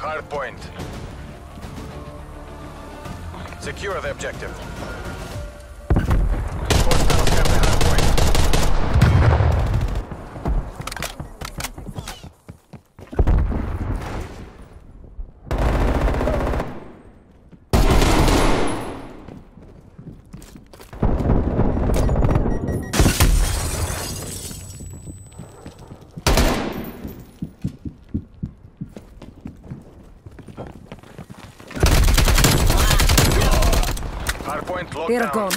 Hard point. Secure the objective. They're gone.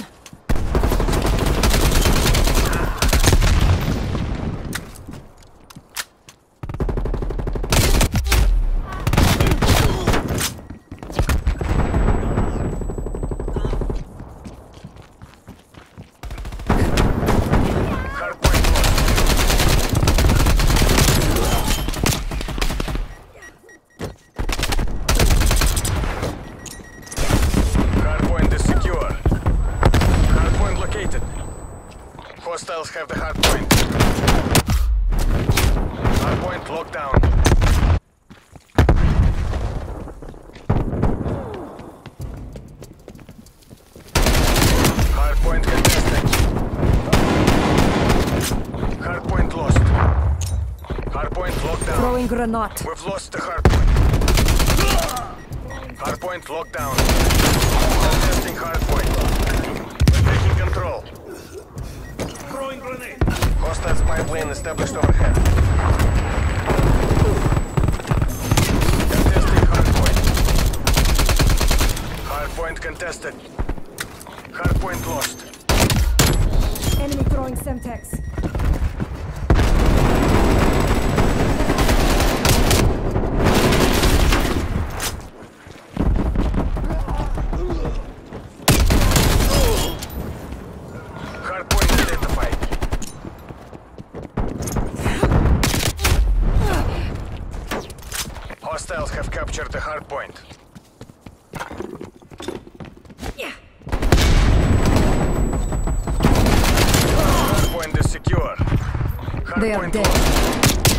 Down. Throwing grenade. We've lost the hard point. Hard point locked down. Contesting hard point. We're taking control. Throwing grenade. Hostile spy plane established overhead. Contesting hard point. Hard point contested. Hard point lost. Enemy throwing Semtex. Hard point identified. Hostiles have captured the hard point. Is secure. Hard They are dead. lost.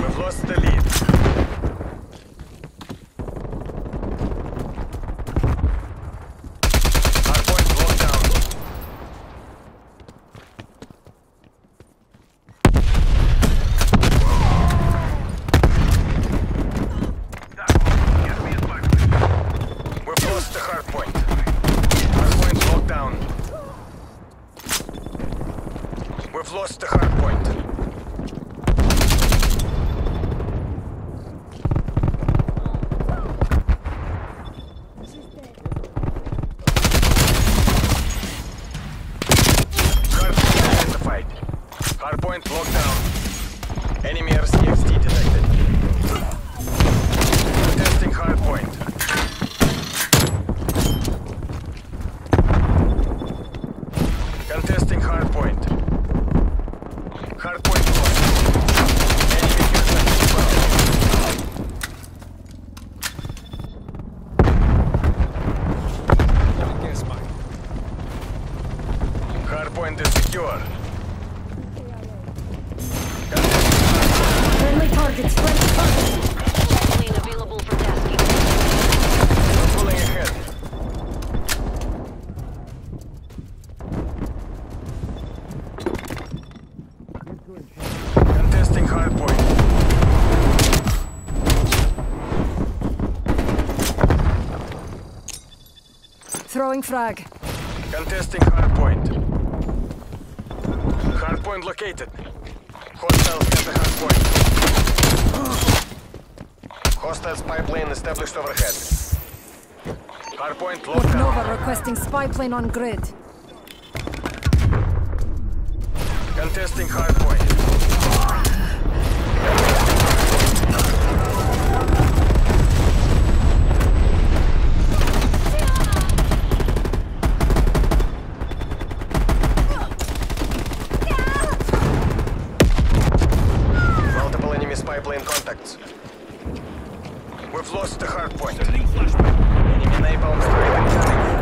We've lost the lead. Hard point locked down. We've lost the hard point. Hard point locked down. We've lost the hard point. Hard point identified. Hard point locked down. Enemy RCXD detected. Testing hard point. Contesting hard point. Throwing frag. Contesting hard point. Hard point located. Hostiles have the hard point. Hostile spy established overhead. Hard point locked. Nova requesting spy plane on grid. Contesting hard point. Multiple enemy contacts. We've lost the hard point. Enemy napalm strike incoming.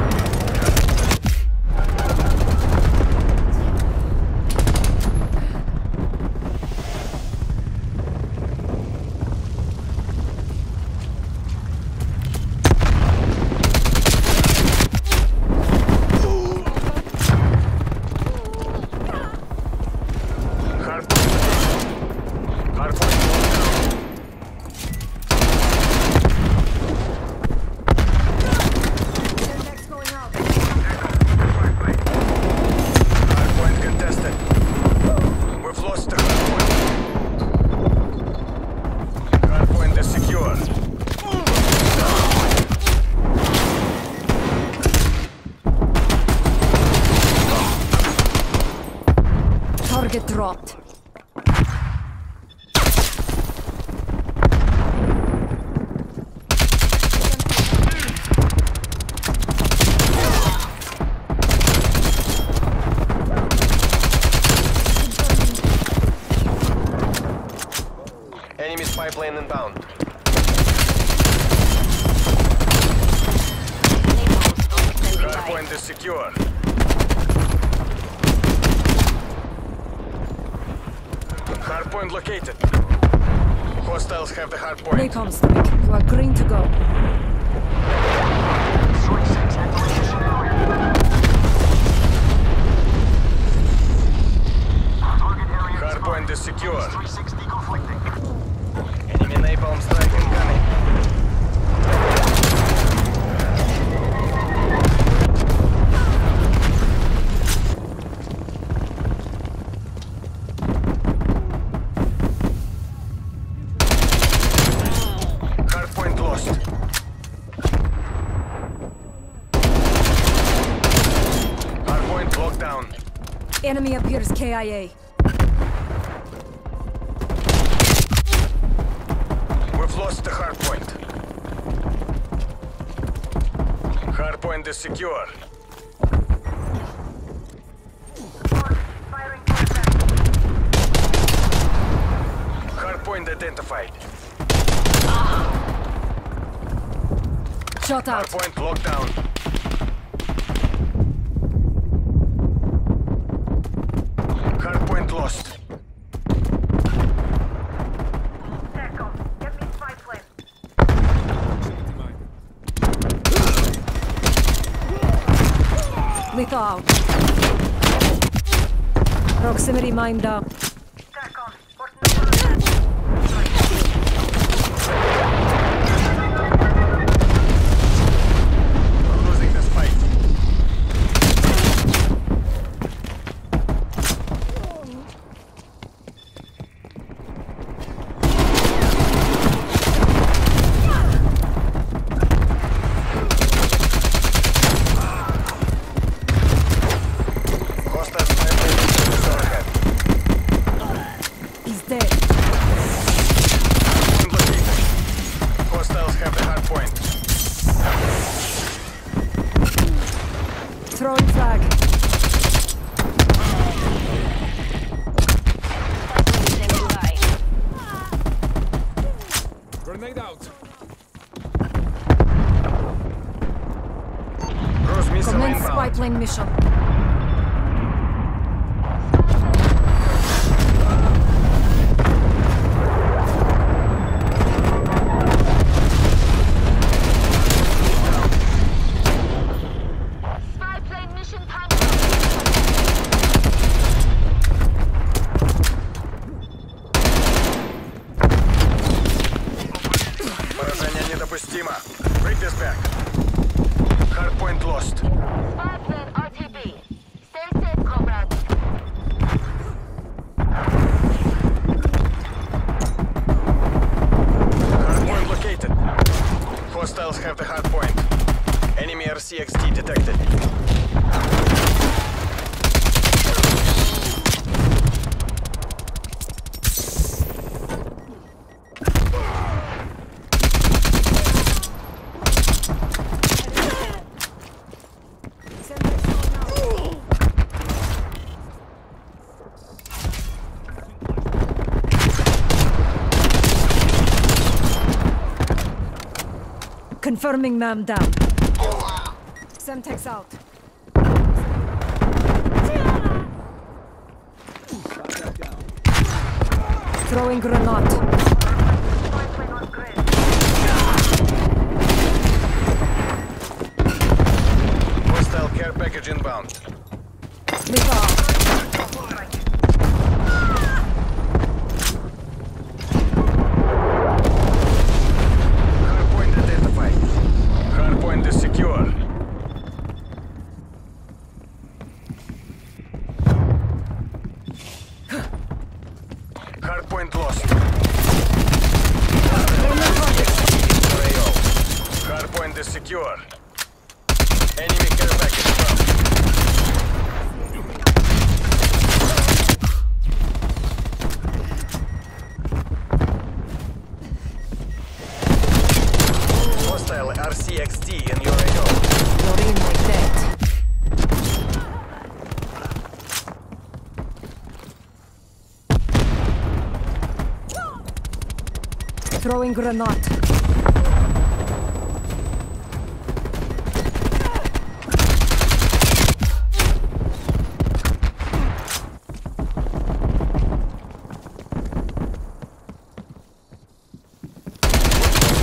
Target dropped. Enemy spy plane inbound. Napalm still standing by. Hardpoint is secure. Hardpoint located. Hostiles have the hardpoint. Strike. You are green to go. Hardpoint is secure. Enemy napalm strike incoming. Enemy appears KIA. We've lost the hardpoint. Hardpoint is secure. Hardpoint identified. Shot out. Hardpoint locked down. Hardpoint lost. Lethal out. Proximity mine down. Spy Confirming man down. Semtex out. Throwing grenade. Hostile care package inbound. Lethal. Hardpoint identified. Hardpoint is secure. Hardpoint lost. Hardpoint is secure. Enemy care package dropped. Throwing grenade. The hard point. Hostiles have the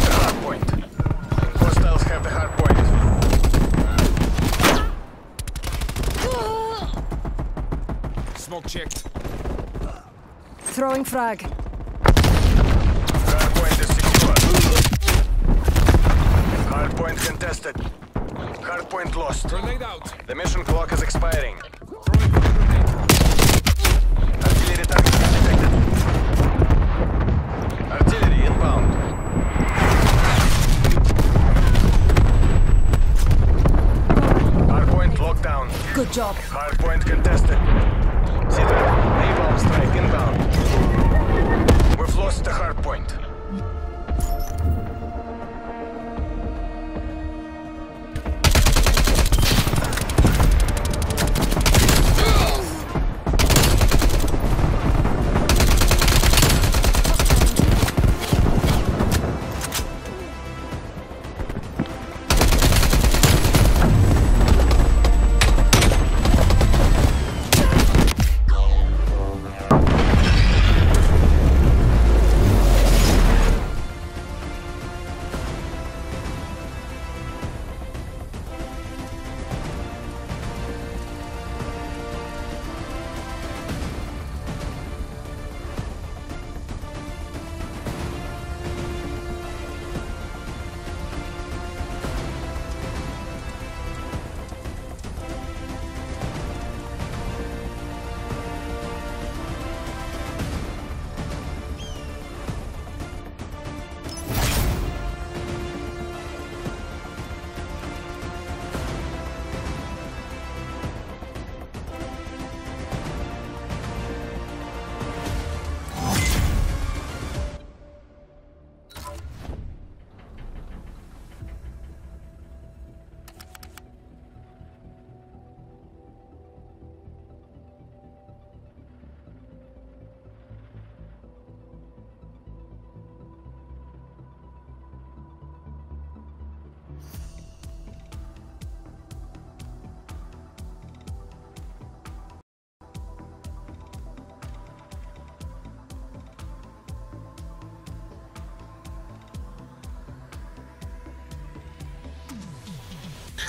hard point. Smoke checked. Throwing frag. Hard point is secure. Hard point contested. Hard point lost. Grenade out. The mission clock is expiring. Artillery target detected. Artillery inbound. Hard point locked down. Good job. Hard point contested. Cedar, napalm strike inbound. We've lost the hard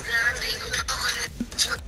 おはようございます。